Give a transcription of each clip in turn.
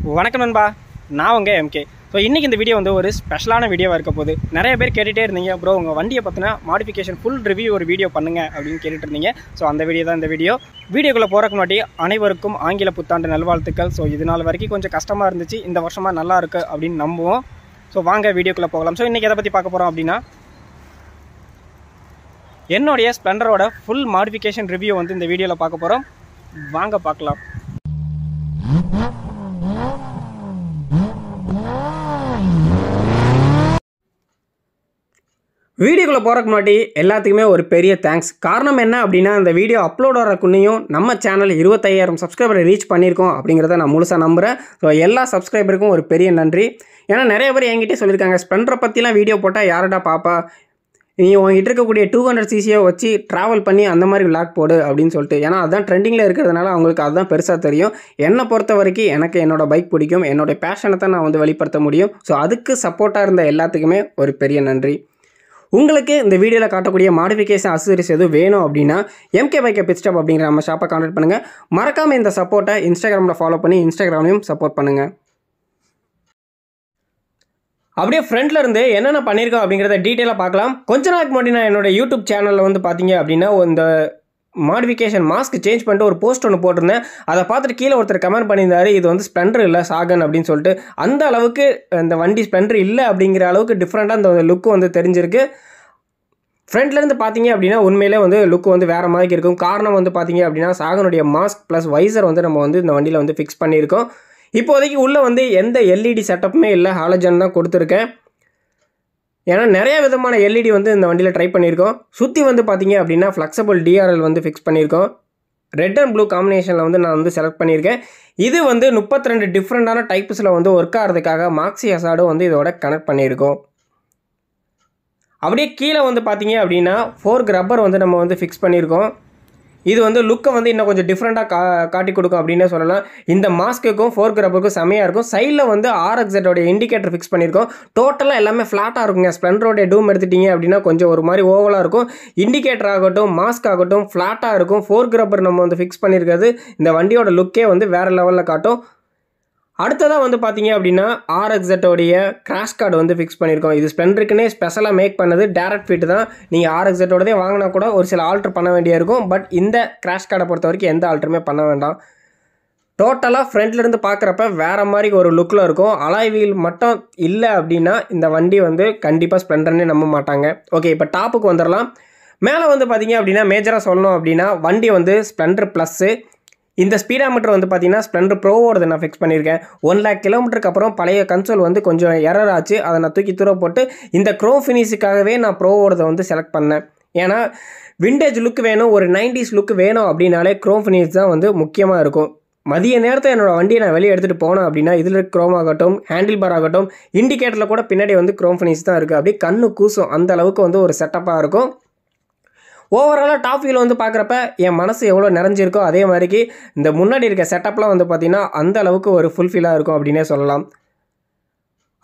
வணக்கம் நண்பா. நான் உங்கள் எம்கே ஸோ இன்றைக்கி இந்த வீடியோ வந்து ஒரு ஸ்பெஷலான வீடியோவாக இருக்க போகுது. நிறைய பேர் கேட்டுகிட்டே இருந்தீங்க. ப்ரோ உங்கள் வண்டியை பற்றின மாடிஃபிகேஷன் ஃபுல் ரிவ்யூ ஒரு வீடியோ பண்ணுங்க அப்படின்னு கேட்டுட்டு இருந்தீங்க. ஸோ அந்த வீடியோ தான் இந்த வீடியோ வீடியோக்குள்ளே போகிறக்கு முன்னாடி அனைவருக்கும் ஆங்கில புத்தாண்டு நல்வாழ்த்துக்கள். ஸோ இது நாள் வரைக்கும் கொஞ்சம் கஷ்டமாக இருந்துச்சு. இந்த வருஷமாக நல்லா இருக்கு அப்படின்னு நம்புவோம். ஸோ வாங்க வீடியோக்குள்ளே போகலாம். ஸோ இன்றைக்கி எதை பற்றி பார்க்க போகிறோம் அப்படின்னா என்னுடைய ஸ்ப்ளெண்டரோட ஃபுல் மாடிஃபிகேஷன் ரிவ்யூ வந்து இந்த வீடியோவில் பார்க்க போகிறோம் வாங்க பார்க்கலாம். வீடியோக்குள்ளே போகிறக்கு முன்னாடி எல்லாத்துக்குமே ஒரு பெரிய தேங்க்ஸ் காரணம் என்ன அப்படின்னா இந்த வீடியோ அப்லோட் ஆகிறக்குன்னையும் நம்ம சேனல் இருபத்தையாயிரம் சப்ஸ்கிரைபரை ரீச் பண்ணியிருக்கோம் அப்படிங்கிறத நான் முழுசாக நம்புகிறேன் ஸோ எல்லா சப்ஸ்கிரைபருக்கும் ஒரு பெரிய நன்றி. ஏன்னா நிறைய பேர் என்கிட்டே சொல்லியிருக்காங்க ஸ்ப்ளெண்டரை பற்றிலாம் வீடியோ போட்டால் யாரடா பாப்பா? நீ உங்ககிட்ட இருக்கக்கூடிய டூ ஹண்ட்ரட் சிசியை வச்சு ட்ராவல் பண்ணி அந்த மாதிரி விளாக் போடு அப்படின்னு சொல்லிட்டு. ஏன்னா அதுதான் ட்ரெண்டிங்கில் இருக்கிறதுனால அவங்களுக்கு அதுதான் பெருசாக தெரியும். என்னை பொறுத்த வரைக்கும் எனக்கு என்னோடய பைக் பிடிக்கும். என்னோட பேஷனை தான் நான் வந்து வெளிப்படுத்த முடியும். ஸோ அதுக்கு சப்போர்ட்டாக இருந்த எல்லாத்துக்குமே ஒரு பெரிய நன்றி. உங்களுக்கு இந்த வீடியோவில் காட்டக்கூடிய மாடிஃபிகேஷன் அசசரிஸ் எதுவும் வேணும் அப்படின்னா எம்கே பைக்கை பிட்ஸ்டாப் அப்படிங்கிற நம்ம ஷாப்பை கான்டாக்ட் பண்ணுங்கள் மறக்காமல் இந்த சப்போர்ட்டை இன்ஸ்டாகிராமில் ஃபாலோ பண்ணி இன்ஸ்டாகிராமையும் சப்போர்ட் பண்ணுங்கள் அப்படியே ஃப்ரண்ட்ல இருந்து என்னென்ன பண்ணியிருக்கோம் அப்படிங்கிறத டீட்டெயிலாக பார்க்கலாம். கொஞ்ச நாளுக்கு முன்னாடி நான் என்னோட யூடியூப் சேனலில் வந்து பார்த்தீங்க அப்படின்னா இந்த மாடிஃபிகேஷன் மாஸ்க் சேஞ்ச் பண்ணிட்டு ஒரு போஸ்ட் ஒன்று போட்டிருந்தேன். அதை பார்த்துட்டு கீழே ஒருத்தர் கமெண்ட் பண்ணியிருந்தாரு இது வந்து ஸ்ப்ளெண்டர் இல்லை சாகன் அப்படின்னு சொல்லிட்டு. அந்த அளவுக்கு இந்த வண்டி ஸ்ப்ளெண்டர் இல்லை அப்படிங்கிற அளவுக்கு டிஃப்ரெண்ட்டாக அந்த லுக்கு வந்து தெரிஞ்சிருக்கு. ஃப்ரண்ட்லேருந்து பார்த்தீங்க அப்படின்னா உண்மையிலே வந்து லுக் வந்து வேறு மாதிரி இருக்கும். காரணம் வந்து பார்த்தீங்க அப்படின்னா சாகனுடைய மாஸ்க் ப்ளஸ் வைசர் வந்து நம்ம வந்து இந்த வண்டியில் வந்து ஃபிக்ஸ் பண்ணியிருக்கோம். இப்போதைக்கு உள்ளே வந்து எந்த எல்இடி செட்டப்புமே இல்லை ஹாலஜன் தான் கொடுத்துருக்கேன். ஏன்னா நிறைய விதமான எல்இடி வந்து இந்த வண்டியில் ட்ரை பண்ணியிருக்கோம். சுற்றி வந்து பார்த்தீங்க அப்படின்னா ஃப்ளெக்சபிள் டிஆர்எல் வந்து ஃபிக்ஸ் பண்ணியிருக்கோம். ரெட் அண்ட் ப்ளூ காம்பினேஷனில் வந்து நான் வந்து செலக்ட் பண்ணியிருக்கேன். இது வந்து முப்பத்தி ரெண்டு டிஃப்ரெண்ட்டான டைப்ஸில் வந்து ஒர்க் ஆகிறதுக்காக மாக்ஸி அசாடும் வந்து இதோட கனெக்ட் பண்ணியிருக்கோம். அப்படியே கீழே வந்து பார்த்தீங்க அப்படின்னா ஃபோர்க் ரப்பர் வந்து நம்ம வந்து ஃபிக்ஸ் பண்ணியிருக்கோம். இது வந்து லுக்கை வந்து இன்னும் கொஞ்சம் டிஃப்ரெண்ட்டாக கா காட்டி கொடுக்கும் அப்படின்னே சொல்லலாம். இந்த மாஸ்க்குக்கும் ஃபோர்க் ரப்பருக்கும் செமையாக இருக்கும் சைடில் வந்து ஆர்எக்ஸட்டோடைய இண்டிகேட்டர் ஃபிக்ஸ் பண்ணியிருக்கோம். டோட்டலாக எல்லாமே ஃப்ளாட்டாக இருக்குங்க. ஸ்ப்ளெண்டரோடைய டூம் எடுத்துட்டீங்க அப்படின்னா கொஞ்சம் ஒரு மாதிரி ஓவலாக இருக்கும். இண்டிகேட்டர் ஆகட்டும் மாஸ்க் ஆகட்டும் ஃப்ளாட்டாக இருக்கும். ஃபோர்க் ரப்பர் நம்ம வந்து ஃபிக்ஸ் பண்ணியிருக்கிறது. இந்த வண்டியோட லுக்கே வந்து வேறு லெவலில் காட்டும். அடுத்ததாக வந்து பார்த்தீங்க அப்படின்னா ஆர்எக்ஸட்டோடைய கிராஷ் கார்டு வந்து ஃபிக்ஸ் பண்ணியிருக்கோம் இது ஸ்ப்ளெண்டருக்குனே ஸ்பெஷலாக மேக் பண்ணது டேரக்ட் ஃபிட் தான். நீங்கள் ஆர்எக்ஸட்டோடதே வாங்கினா கூட ஒரு சில ஆல்ட்ரு பண்ண வேண்டிய இருக்கும். பட் இந்த கிராஷ் கார்டை பொறுத்த வரைக்கும் எந்த ஆல்ட்ருமே பண்ண வேண்டாம். டோட்டலாக ஃப்ரண்ட்லேருந்து பார்க்குறப்ப வேறு மாதிரி ஒரு லுக்கில் இருக்கும். அலாய் வீல் மட்டும் இல்லை அப்படின்னா இந்த வண்டி வந்து கண்டிப்பாக ஸ்ப்ளெண்டர்னே நம்ப மாட்டாங்க. ஓகே இப்போ டாப்புக்கு வந்துடலாம் மேலே வந்து பார்த்தீங்க அப்படின்னா மேஜராக சொல்லணும் அப்படின்னா வண்டி வந்து ஸ்ப்ளெண்டர் ப்ளஸ்ஸு இந்த ஸ்பீடாமீட்டர் வந்து பார்த்தீங்கன்னா ஸ்ப்ளெண்டர் ப்ரோவோடது நான் ஃபிக்ஸ் பண்ணியிருக்கேன். ஒன் லேக் கிலோமீட்டருக்கு அப்புறம் பழைய கன்சோல் வந்து கொஞ்சம் எரர் ஆச்சு. அதை நான் தூக்கி தூர போட்டு இந்த க்ரோ ஃபினிஷுக்காகவே நான் ப்ரோவோடதை வந்து செலக்ட் பண்ணேன். ஏன்னா விண்டேஜ் லுக் வேணும் ஒரு நைன்டிஸ் லுக் வேணும் அப்படின்னாலே க்ரோ ஃபினிஷ் தான் வந்து முக்கியமாக இருக்கும். மதிய நேரத்தில் என்னோடய வண்டியை நான் வெளியே எடுத்துகிட்டு போனேன் அப்படின்னா இதில் க்ரோம் ஆகட்டும் ஹேண்டில் பார் ஆகட்டும் இண்டிகேட்டரில் கூட பின்னாடி வந்து க்ரோம் ஃபினிஷ் தான் இருக்குது அப்படியே கண்ணு கூசும் அந்த அளவுக்கு வந்து ஒரு செட்டப்பாக இருக்கும். ஓவராலாக டாப் வியூவில் வந்து பார்க்குறப்ப என் மனசு எவ்வளோ நிறைஞ்சிருக்கோ அதே மாதிரிக்கு இந்த முன்னாடி இருக்க செட்டப்லாம் வந்து பார்த்திங்கன்னா அந்த அளவுக்கு ஒரு ஃபுல்ஃபில்லாக இருக்கும் அப்படின்னே சொல்லலாம்.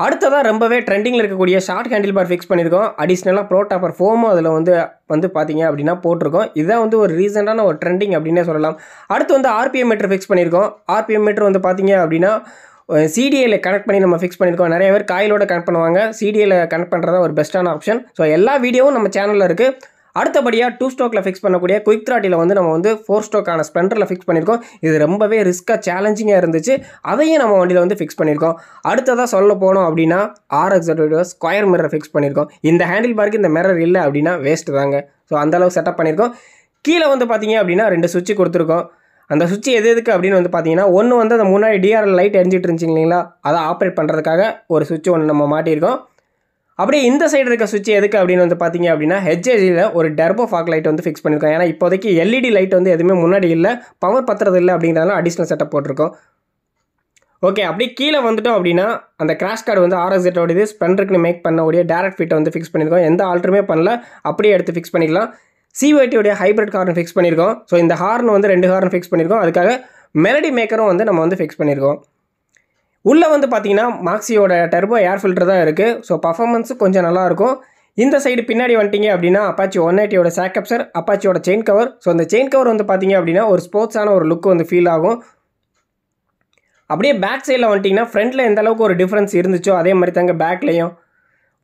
அடுத்ததாக ரொம்பவே ட்ரெண்டிங்கில் இருக்கக்கூடிய ஷார்ட் ஹேண்டில் பார் ஃபிக்ஸ் பண்ணியிருக்கோம். அடிஷ்னலாக ப்ரோ டாப்பர் ஃபோமும் அதில் வந்து வந்து பார்த்தீங்க அப்படின்னா போட்டிருக்கோம். இதுதான் வந்து ஒரு ரீசெண்டான ஒரு ட்ரெண்டிங் அப்படின்னே சொல்லலாம். அடுத்து வந்து ஆர்பிஎம் மீட்டர் ஃபிக்ஸ் பண்ணியிருக்கோம். ஆர்பிஎம் மீட்டர் வந்து பார்த்தீங்க அப்படின்னா சிடிஏல கனெக்ட் பண்ணி நம்ம ஃபிக்ஸ் பண்ணியிருக்கோம். நிறைய பேர் காயிலோட கனெக்ட் பண்ணுவாங்க. சிடிஏல கனெக்ட் பண்ணுறதா ஒரு பெஸ்ட்டான ஆப்ஷன் ஸோ எல்லா வீடியோவும் நம்ம சேனலில் இருக்குது அடுத்தபடியாக டூ ஸ்டோக்கில் ஃபிக்ஸ் பண்ணக்கூடிய குயிக் த்ராட்டியில் வந்து நம்ம வந்து ஃபோர் ஸ்டோக்கான ஸ்ப்ளெண்டரில் ஃபிக்ஸ் பண்ணியிருக்கோம். இது ரொம்பவே ரிஸ்க்காக சேலஞ்சிங்காக இருந்துச்சு. அதையும் நம்ம வண்டியில் வந்து ஃபிக்ஸ் பண்ணியிருக்கோம். அடுத்ததாக சொல்ல போனோம் அப்படின்னா ஆர்எக்ஸோட ஸ்கொயர் மிரர் ஃபிக்ஸ் பண்ணியிருக்கோம். இந்த ஹேண்டில் பார்க்கு இந்த மிரர் இல்லை அப்படின்னா வேஸ்ட்டு தாங்க. ஸோ அந்தளவு செட்டப் பண்ணியிருக்கோம். கீழே வந்து பார்த்தீங்க அப்படின்னா ரெண்டு சுவிட்ச் கொடுத்துருக்கோம். அந்த சுவிட்ச் எது எதுக்கு அப்படின்னு வந்து பார்த்தீங்கன்னா ஒன்று வந்து அந்த முன்னாடி டிஆர்எல் லைட் எரிஞ்சிட்டு இருந்துச்சு இல்லைங்களா? அதை ஆப்ரேட் பண்ணுறதுக்காக ஒரு சுவிட்ச் ஒன்று நம்ம மாட்டியிருக்கோம். அப்படியே இந்த சைடு இருக்க சுவிட்ச் எதுக்கு அப்படின்னு வந்து பார்த்தீங்க அப்படின்னா ஹெச்ஏஜியில் ஒரு டர்போ ஃபாக் லைட் வந்து ஃபிக்ஸ் பண்ணியிருக்கோம் ஏன்னா இப்போதைக்கு எல்இடி லைட் வந்து எதுவுமே முன்னாடி இல்லை பவர் பத்துறது இல்லை அப்படிங்கிறதால அடிஷ்னல் செட்டப் போட்டிருக்கோம். ஓகே அப்படியே கீழே வந்துட்டோம் அப்படின்னா அந்த கிராஷ் கார்டு வந்து ஆர்எஸ்எட்டோட இது ஸ்பெண்டருக்குன்னு மேக் பண்ணக்கூடிய டேரக்ட் ஃபிட்டை வந்து ஃபிக்ஸ் பண்ணியிருக்கோம் எந்த ஆல்ட்ருமே பண்ணல அப்படியே எடுத்து ஃபிக்ஸ் பண்ணிக்கலாம். சிஒய்டியோடைய ஹைப்ரிட் ஹார்ன் ஃபிக்ஸ் பண்ணியிருக்கோம் ஸோ இந்த ஹார்ன் வந்து ரெண்டு ஹார்ன் ஃபிக்ஸ் பண்ணியிருக்கோம் அதுக்காக மெலடி மேக்கரும் வந்து நம்ம வந்து ஃபிக்ஸ் பண்ணியிருக்கோம் உள்ளே வந்து பார்த்தீங்கன்னா மாக்ஸியோட டர்போ ஏர் ஃபில்டர் தான் இருக்குது ஸோ பர்ஃபாமன்ஸும் கொஞ்சம் நல்லாயிருக்கும். இந்த சைடு பின்னாடி வந்துட்டீங்க அப்படின்னா அப்பாச்சி ஒன் எயிட்டியோட சேக்கப்சர் அப்பாச்சியோட செயின் கவர் ஸோ அந்த செயின் கவர் வந்து பார்த்தீங்க அப்படின்னா ஒரு ஸ்போர்ட்ஸான ஒரு லுக் வந்து ஃபீல் ஆகும். அப்படியே பேக் சைடில் வந்துட்டிங்கன்னா ஃப்ரண்ட்டில் எந்த அளவுக்கு ஒரு டிஃப்ரென்ஸ் இருந்துச்சோ அதே மாதிரி தாங்க பேக்லேயும்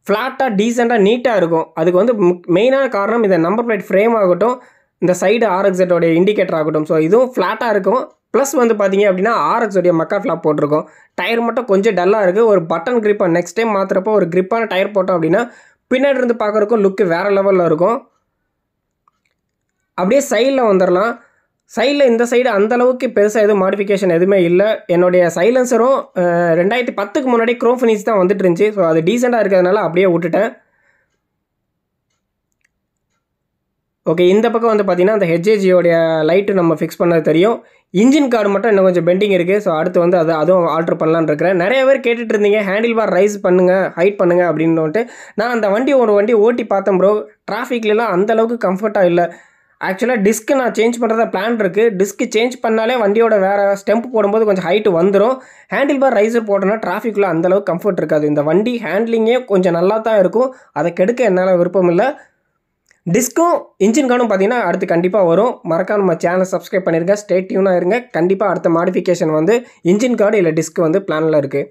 ஃப்ளாட்டாக டீசெண்டாக நீட்டாக இருக்கும். அதுக்கு வந்து மெயினான காரணம் இந்த நம்பர் பிளேட் ஃப்ரேம் ஆகட்டும் இந்த சைடு ஆர்எக்ஸட்டோடைய இண்டிகேட்டர் ஆகட்டும். ஸோ இதுவும் ஃப்ளாட்டாக இருக்கும். ப்ளஸ் வந்து பார்த்தீங்க அப்படின்னா ஆர்எக்ஸோடைய மக்கா ஃப்ளாப் போட்டிருக்கோம். டயர் மட்டும் கொஞ்சம் டல்லாக இருக்குது ஒரு பட்டன் கிரிப்பாக நெக்ஸ்ட் டைம் மாற்றுறப்போ ஒரு கிரிப்பான டயர் போட்டோம் அப்படின்னா பின்னாடி இருந்து பார்க்குறக்கும் லுக்கு வேறு லெவலில் இருக்கும். அப்படியே சைடில் வந்துடலாம் சைடில் இந்த சைடு அந்தளவுக்கு பெருசாக எதுவும் மாடிஃபிகேஷன் எதுவுமே இல்லை. என்னுடைய சைலன்சரும் ரெண்டாயிரத்தி பத்துக்கு முன்னாடி க்ரோம் ஃபினிஷ் தான் வந்துட்டு இருந்துச்சு. ஸோ அது டீசெண்டாக இருக்கிறதுனால அப்படியே விட்டுட்டேன். ஓகே இந்த பக்கம் வந்து பார்த்தீங்கன்னா அந்த ஹெச்ஏஜியோடைய லைட்டு நம்ம ஃபிக்ஸ் பண்ணது தெரியும். இன்ஜின் கார்டு மட்டும் இன்னும் கொஞ்சம் பெண்டிங் இருக்குது ஸோ அடுத்து வந்து அது அதுவும் ஆல்ட்ரு பண்ணலான்னு இருக்கிறேன். நிறைய பேர் கேட்டுட்டு இருந்தீங்க ஹேண்டில் பார் ரைஸ் பண்ணுங்கள் ஹைட் பண்ணுங்கள் அப்படின்னுட்டு நான் அந்த வண்டி ஒரு வண்டி ஓட்டி பார்த்தேன் ப்ரோ டிராஃபிக்லாம் அந்தளவுக்கு கம்ஃபர்ட்டாக இல்லை. ஆக்சுவலாக டிஸ்க்கு நான் சேஞ்ச் பண்ணுறதா பிளான் இருக்குது டிஸ்க்கு சேஞ்ச் பண்ணாலே வண்டியோட வேறு ஸ்டெம்ப் போடும்போது கொஞ்சம் ஹைட்டு வந்துடும் ஹேண்டில் பார் ரைஸர் போட்டோன்னா டிராஃபிக்கில் அந்தளவுக்கு கம்ஃபர்ட் இருக்காது. இந்த வண்டி ஹேண்ட்லிங்கே கொஞ்சம் நல்லா தான் இருக்கும். அதை கெடுக்க என்னால் விருப்பம் இல்லை. டிஸ்க்கும் இன்ஜின் கார்டும் பார்த்தீங்கன்னா அடுத்து கண்டிப்பாக வரும். மறக்காம நம்ம சேனலை சப்ஸ்கிரைப் பண்ணியிருக்கேன் ஸ்டே டியூனாக இருங்க. கண்டிப்பாக அடுத்த மாடிஃபிகேஷன் வந்து இன்ஜின் கார்டு இல்லை டிஸ்க் வந்து பிளானில் இருக்குது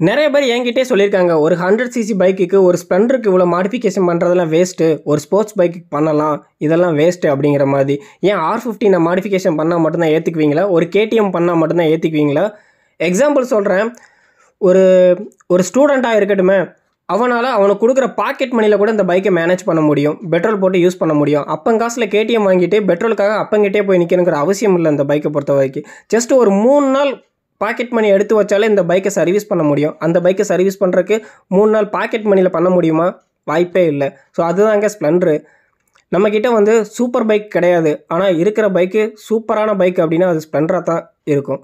நிறைய பேர் என்கிட்டே சொல்லியிருக்காங்க. ஒரு ஹண்ட்ரட் சிசி பைக்குக்கு ஒரு ஸ்ப்ளெண்டருக்கு இவ்வளோ மாடிஃபிகேஷன் பண்ணுறதெல்லாம் வேஸ்ட்டு ஒரு ஸ்போர்ட்ஸ் பைக்குக்கு பண்ணலாம். இதெல்லாம் வேஸ்ட்டு அப்படிங்கிற மாதிரி. ஏன் ஆர் ஃபிஃப்டினை மாடிஃபிகேஷன் பண்ணால் மட்டும்தான் ஏற்றுக்குவீங்களா ஒரு கேடிஎம் பண்ணால் மட்டும்தான் ஏற்றுக்குவீங்களா எக்ஸாம்பிள் சொல்கிறேன் ஒரு ஒரு ஸ்டூடெண்ட்டாக இருக்கட்டுமே. அவனால் அவனுக்கு கொடுக்குற பாக்கெட் மணியில் கூட இந்த பைக்கை மேனேஜ் பண்ண முடியும். பெட்ரோல் போட்டு யூஸ் பண்ண முடியும். அப்பன் காசில் கேடிஎம் வாங்கிட்டு பெட்ரோலுக்காக அப்பங்கிட்டே போய் நிற்கணுங்கிற அவசியம் இல்லை இந்த பைக்கை பொறுத்த வரைக்கும் ஜஸ்ட் ஒரு மூணு நாள் பாக்கெட் மணி எடுத்து வச்சாலே இந்த பைக்கை சர்வீஸ் பண்ண முடியும். அந்த பைக்கை சர்வீஸ் பண்ணுறதுக்கு மூணு நாள் பாக்கெட் மணியில் பண்ண முடியுமா? வாய்ப்பே இல்லை. ஸோ அதுதாங்க ஸ்ப்ளெண்ட்ரு நம்மக்கிட்ட வந்து சூப்பர் பைக் கிடையாது. ஆனால் இருக்கிற பைக்கு சூப்பரான பைக் அப்படின்னா அது ஸ்ப்ளெண்டராக தான் இருக்கும்.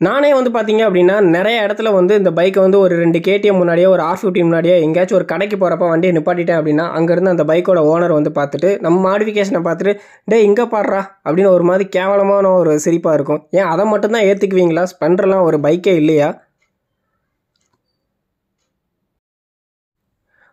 நானே வந்து பார்த்தீங்க அப்படின்னா நிறைய இடத்துல வந்து இந்த பைக்கை வந்து ஒரு ரெண்டு கேடிஎம் முன்னாடியோ ஒரு ஆர் ஃபிஃப்டி முன்னாடியோ எங்கேயாச்சும் ஒரு கடைக்கு போகிறப்ப வண்டியை நிப்பாட்டிட்டேன் அப்படின்னா அங்கேருந்து அந்த பைக்கோட ஓனர் வந்து பார்த்துட்டு நம்ம மாடிஃபிகேஷனை பார்த்துட்டு டே இங்கே பாடுறா அப்படின்னு ஒரு மாதிரி கேவலமான ஒரு சிரிப்பாக இருக்கும். ஏன் அதை மட்டும்தான் ஏற்றுக்குவீங்களா ஸ்பெண்டர்லாம் ஒரு பைக்கே இல்லையா?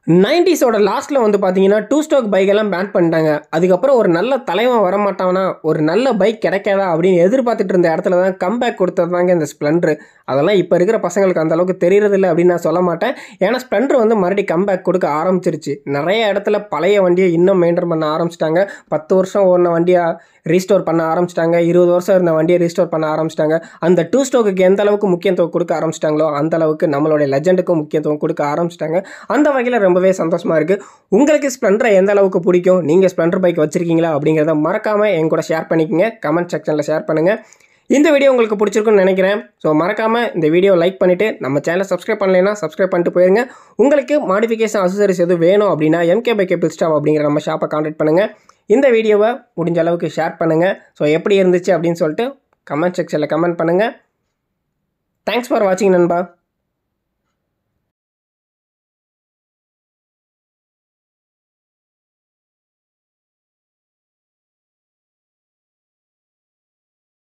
நைன்டிஸோட லாஸ்ட்டில் வந்து பார்த்தீங்கன்னா டூ ஸ்டோக் பைக்கெல்லாம் பேன் பண்ணிட்டாங்க. அதுக்கப்புறம் ஒரு நல்ல தலைவன் வரமாட்டானா? ஒரு நல்ல பைக் கிடைக்காதா? அப்படின்னு எதிர்பார்த்துட்டு இருந்த இடத்துல தான் கம்பேக் கொடுத்தது தாங்க இந்த ஸ்ப்ளெண்ட்ரு. அதெல்லாம் இப்போ இருக்கிற பசங்களுக்கு அந்த அளவுக்கு தெரியறதில்ல அப்படின்னு நான் சொல்ல மாட்டேன். ஏன்னா ஸ்ப்ளெண்டர் வந்து மறுபடியும் கம்பேக் கொடுக்க ஆரம்பிச்சிருச்சு. நிறைய இடத்துல பழைய வண்டியை இன்னும் மெயின்டைன் பண்ண ஆரம்பிச்சிட்டாங்க. பத்து வருஷம் ஓடின வண்டியை ரீஸ்டோர் பண்ண ஆரம்பிச்சிட்டாங்க. இருபது வருஷம் இருந்த வண்டியை ரீஸ்டோர் பண்ண ஆரம்பிச்சிட்டாங்க. அந்த டூ ஸ்டோக்கு எந்த அளவுக்கு முக்கியத்துவம் கொடுக்க ஆரம்பிச்சிட்டாங்களோ அந்த அளவுக்கு நம்மளுடைய லெஜெண்டுக்கும் முக்கியத்துவம் கொடுக்க ஆரம்பிச்சிட்டாங்க. அந்த வகையில் ரொம்பவே சந்தோஷமாக இருக்குது உங்களுக்கு ஸ்ப்ளெண்டரை எந்த அளவுக்கு பிடிக்கும்? நீங்கள் ஸ்ப்ளெண்டர் பைக் வச்சுருக்கீங்களா? அப்படிங்கிறத மறக்காமல் என் கூட ஷேர் பண்ணிக்கங்க. கமெண்ட் செக்ஷனில் ஷேர் பண்ணுங்கள் இந்த வீடியோ உங்களுக்கு பிடிச்சிருக்குன்னு நினைக்கிறேன். ஸோ மறக்காமல் இந்த வீடியோ லைக் பண்ணிவிட்டு நம்ம சேனலை சப்ஸ்கிரைப் பண்ணலைன்னா சப்ஸ்கிரைப் பண்ணிட்டு போயிருங்க. உங்களுக்கு மாடிஃபிகேஷன் அசசரிஸ் எதுவும் வேணும் அப்படின்னா எம்கே பை கேபிள் ஸ்டாப் அப்படிங்கிற நம்ம ஷாப்பை காண்டாக்ட் பண்ணுங்கள் இந்த வீடியோவை முடிஞ்ச அளவுக்கு ஷேர் பண்ணுங்கள் ஸோ எப்படி இருந்துச்சு அப்படின்னு சொல்லிட்டு கமெண்ட் செக்ஷனில் கமெண்ட் பண்ணுங்கள் தேங்க்ஸ் ஃபார் வாட்சிங் நண்பா.